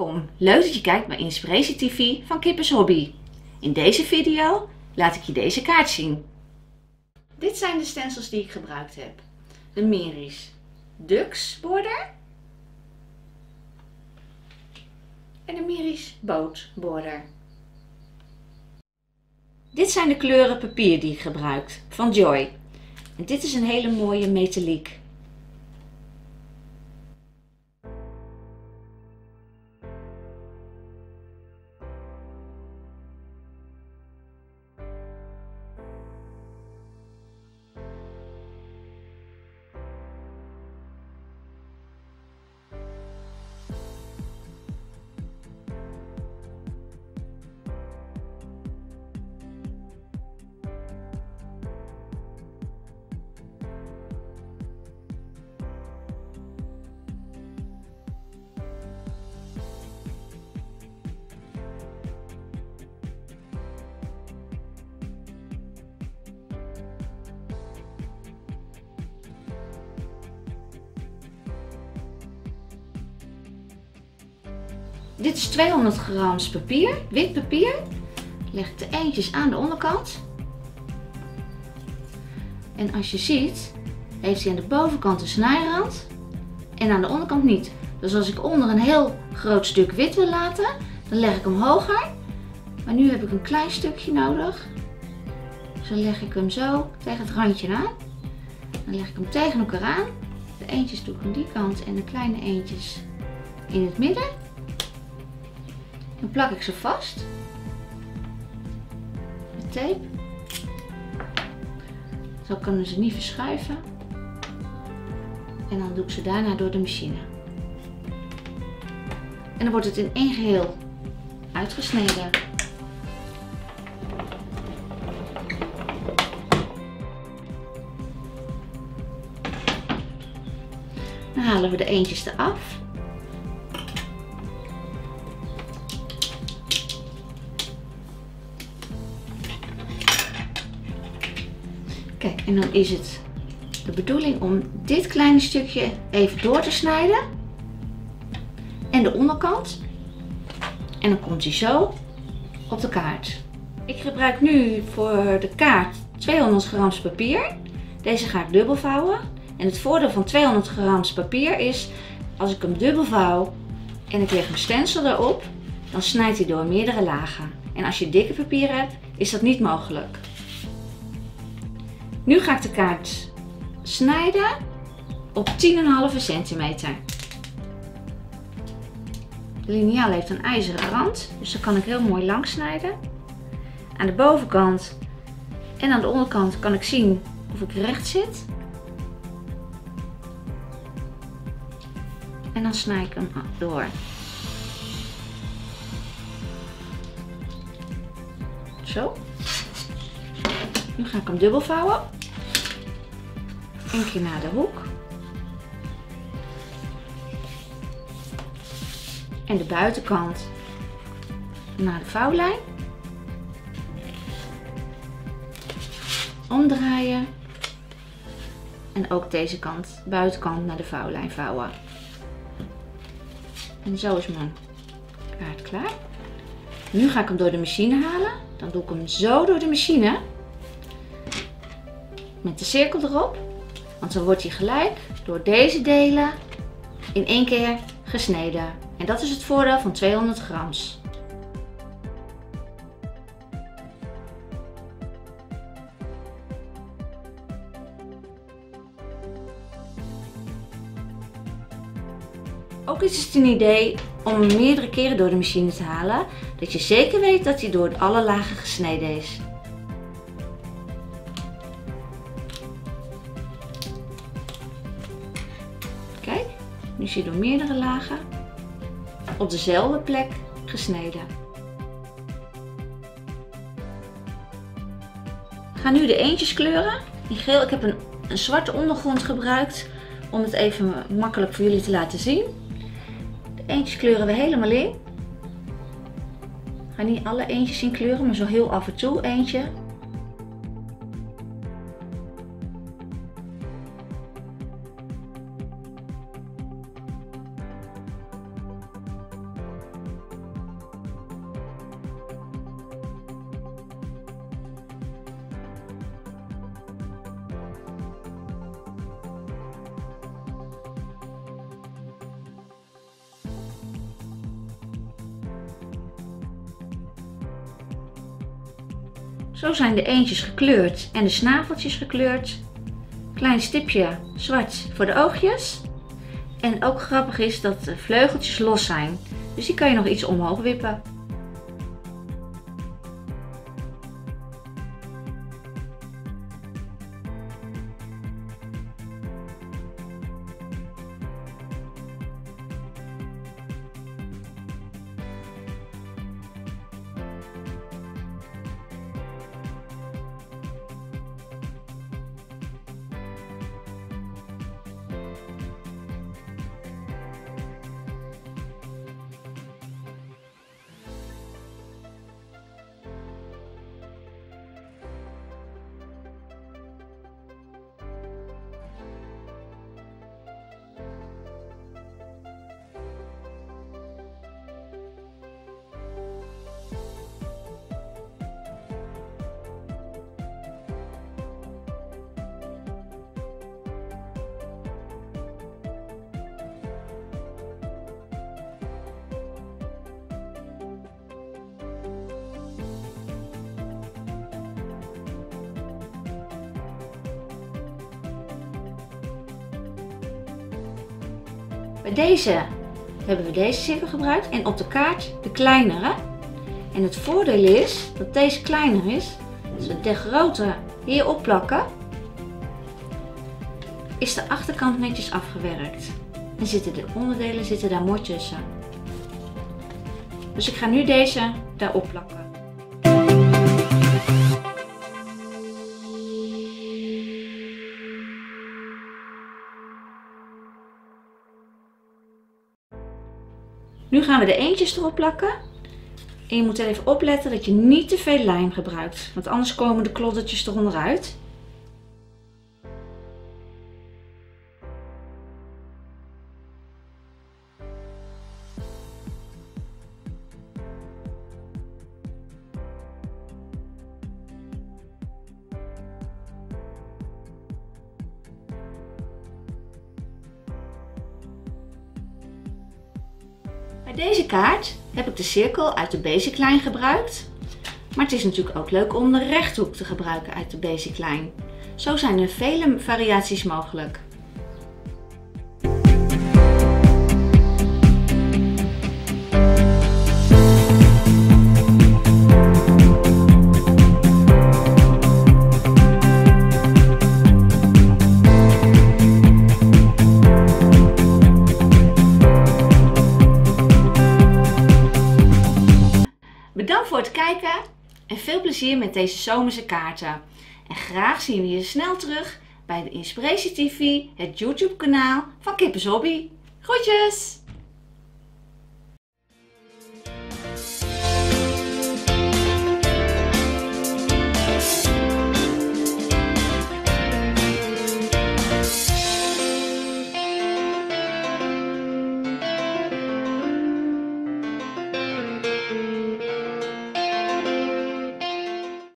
Welkom, leuk dat je kijkt naar Inspiratie TV van Kippers Hobby. In deze video laat ik je deze kaart zien. Dit zijn de stencils die ik gebruikt heb. De Meris Dux border en de Meris Boot border. Dit zijn de kleuren papier die ik gebruik van Joy. En dit is een hele mooie metaliek. Dit is 200 gram papier, wit papier. Leg ik de eentjes aan de onderkant. En als je ziet, heeft hij aan de bovenkant een snijrand en aan de onderkant niet. Dus als ik onder een heel groot stuk wit wil laten, dan leg ik hem hoger. Maar nu heb ik een klein stukje nodig. Dus dan leg ik hem zo tegen het randje aan. Dan leg ik hem tegen elkaar aan. De eentjes doe ik aan die kant en de kleine eentjes in het midden. Dan plak ik ze vast. Met tape. Zo kunnen ze niet verschuiven. En dan doe ik ze daarna door de machine. En dan wordt het in één geheel uitgesneden. Dan halen we de eentjes eraf. Kijk, en dan is het de bedoeling om dit kleine stukje even door te snijden. En de onderkant. En dan komt hij zo op de kaart. Ik gebruik nu voor de kaart 200 gram papier. Deze ga ik dubbel vouwen. En het voordeel van 200 gram papier is, als ik hem dubbel vouw en ik leg een stencil erop, dan snijdt hij door meerdere lagen. En als je dikke papier hebt, is dat niet mogelijk. Nu ga ik de kaart snijden op 10,5 centimeter. De liniaal heeft een ijzeren rand, dus dan kan ik heel mooi lang snijden. Aan de bovenkant en aan de onderkant kan ik zien of ik recht zit. En dan snij ik hem door. Zo. Nu ga ik hem dubbel vouwen. Eén keer naar de hoek. En de buitenkant naar de vouwlijn. Omdraaien. En ook deze kant, buitenkant naar de vouwlijn vouwen. En zo is mijn kaart klaar. Nu ga ik hem door de machine halen. Dan doe ik hem zo door de machine. Met de cirkel erop. Want dan wordt hij gelijk door deze delen in één keer gesneden. En dat is het voordeel van 200 grams. Ook is het een idee om hem meerdere keren door de machine te halen, dat je zeker weet dat hij door alle lagen gesneden is. Nu zie je door meerdere lagen op dezelfde plek gesneden. Ik ga nu de eentjes kleuren. In geel, ik heb een, een zwarte ondergrond gebruikt om het even makkelijk voor jullie te laten zien. De eentjes kleuren we helemaal in. Ik ga niet alle eentjes in kleuren, maar zo heel af en toe eentje. Zo zijn de eentjes gekleurd en de snaveltjes gekleurd. Klein stipje zwart voor de oogjes. En ook grappig is dat de vleugeltjes los zijn. Dus die kan je nog iets omhoog wippen. Bij deze hebben we deze cirkel gebruikt en op de kaart de kleinere. En het voordeel is dat deze kleiner is. Als we de grote hier opplakken, is de achterkant netjes afgewerkt. En zitten de onderdelen zitten daar mooi tussen. Dus ik ga nu deze daarop plakken. Nu gaan we de eentjes erop plakken. En je moet even opletten dat je niet te veel lijm gebruikt. Want anders komen de kloddertjes eronder uit. Bij deze kaart heb ik de cirkel uit de basic line gebruikt. Maar het is natuurlijk ook leuk om de rechthoek te gebruiken uit de basic line. Zo zijn er vele variaties mogelijk. Bedankt voor het kijken en veel plezier met deze zomerse kaarten. En graag zien we je snel terug bij de Inspiratie TV, het YouTube kanaal van Kippers Hobby. Groetjes!